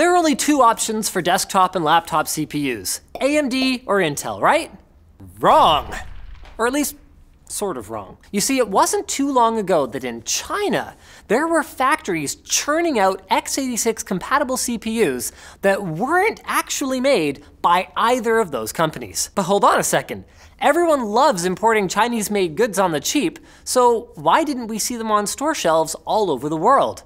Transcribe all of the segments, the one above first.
There are only two options for desktop and laptop CPUs AMD or Intel, right? Wrong. Or at least sort of wrong. You see, it wasn't too long ago that in China, there were factories churning out x86 compatible CPUs that weren't actually made by either of those companies. But hold on a second. Everyone loves importing Chinese made goods on the cheap, so why didn't we see them on store shelves all over the world?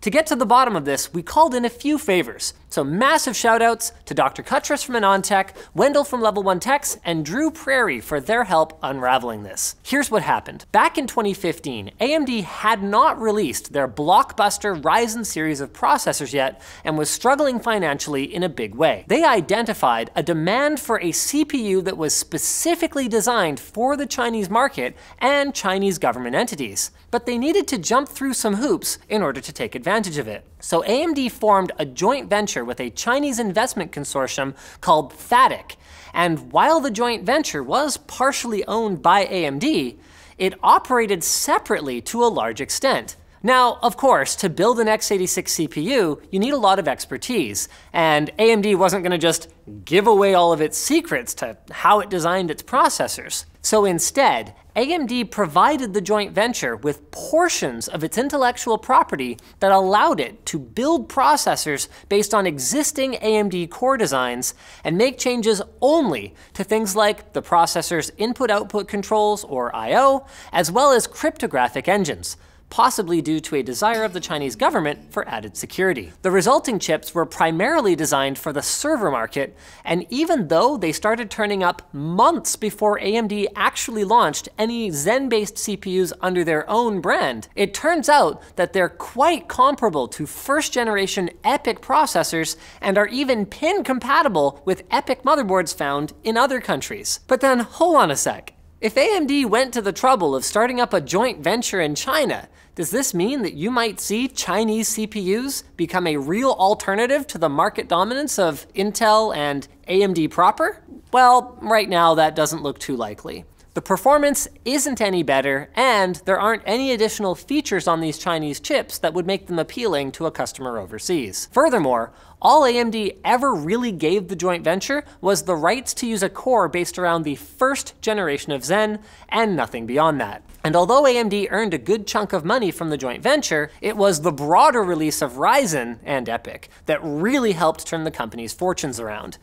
To get to the bottom of this, we called in a few favors. So massive shoutouts to Dr. Cutress from AnandTech, Wendell from Level 1 Techs, and Drew Prairie for their help unraveling this. Here's what happened. Back in 2015, AMD had not released their blockbuster Ryzen series of processors yet and was struggling financially in a big way. They identified a demand for a CPU that was specifically designed for the Chinese market and Chinese government entities. But they needed to jump through some hoops in order to take advantage of it. So AMD formed a joint venture with a Chinese investment consortium called THATIC. And while the joint venture was partially owned by AMD, it operated separately to a large extent. Now, of course, to build an x86 CPU, you need a lot of expertise, and AMD wasn't going to just give away all of its secrets to how it designed its processors. So instead, AMD provided the joint venture with portions of its intellectual property that allowed it to build processors based on existing AMD core designs and make changes only to things like the processor's input-output controls, or I.O., as well as cryptographic engines possibly due to a desire of the Chinese government for added security. The resulting chips were primarily designed for the server market, and even though they started turning up months before AMD actually launched any Zen-based CPUs under their own brand, it turns out that they're quite comparable to first-generation EPYC processors and are even pin compatible with EPYC motherboards found in other countries. But then, hold on a sec. If AMD went to the trouble of starting up a joint venture in China, does this mean that you might see Chinese CPUs become a real alternative to the market dominance of Intel and AMD proper? Well, right now that doesn't look too likely. The performance isn't any better, and there aren't any additional features on these Chinese chips that would make them appealing to a customer overseas. Furthermore, all AMD ever really gave the joint venture was the rights to use a core based around the first generation of Zen, and nothing beyond that. And although AMD earned a good chunk of money from the joint venture, it was the broader release of Ryzen and EPYC that really helped turn the company's fortunes around.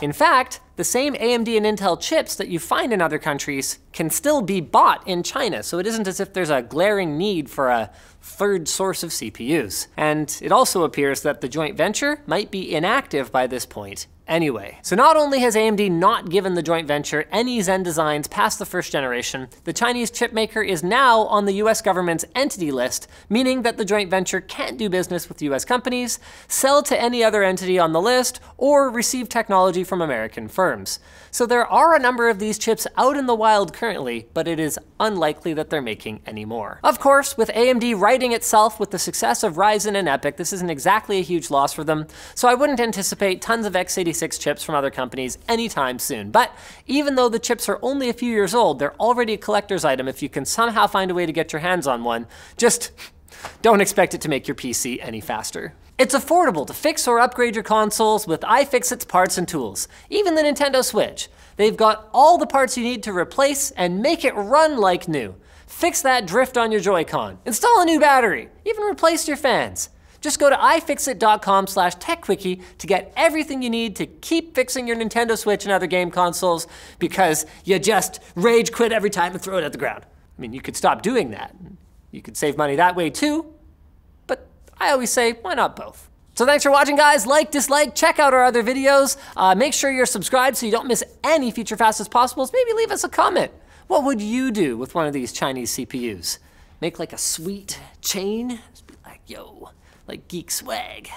In fact, the same AMD and Intel chips that you find in other countries can still be bought in China, so it isn't as if there's a glaring need for a third source of CPUs. And it also appears that the joint venture might be inactive by this point anyway. So not only has AMD not given the joint venture any Zen designs past the first generation, the Chinese chipmaker is now on the US government's entity list, meaning that the joint venture can't do business with US companies, sell to any other entity on the list, or receive technology from American firms. So there are a number of these chips out in the wild currently, but it is unlikely that they're making any more. Of course, with AMD writing itself with the success of Ryzen and EPYC, this isn't exactly a huge loss for them, so I wouldn't anticipate tons of x86 chips from other companies anytime soon. But even though the chips are only a few years old, they're already a collector's item if you can somehow find a way to get your hands on one. Just don't expect it to make your PC any faster. It's affordable to fix or upgrade your consoles with iFixit's parts and tools, even the Nintendo Switch. They've got all the parts you need to replace and make it run like new. Fix that drift on your Joy-Con, install a new battery, even replace your fans. Just go to ifixit.com slash techquickie to get everything you need to keep fixing your Nintendo Switch and other game consoles because you just rage quit every time and throw it at the ground. I mean, you could stop doing that. You could save money that way too, but I always say, why not both? So thanks for watching, guys. Like, dislike, check out our other videos. Uh, make sure you're subscribed so you don't miss any Future Fast As Possibles. Maybe leave us a comment. What would you do with one of these Chinese CPUs? Make like a sweet chain? Be like, yo, like geek swag.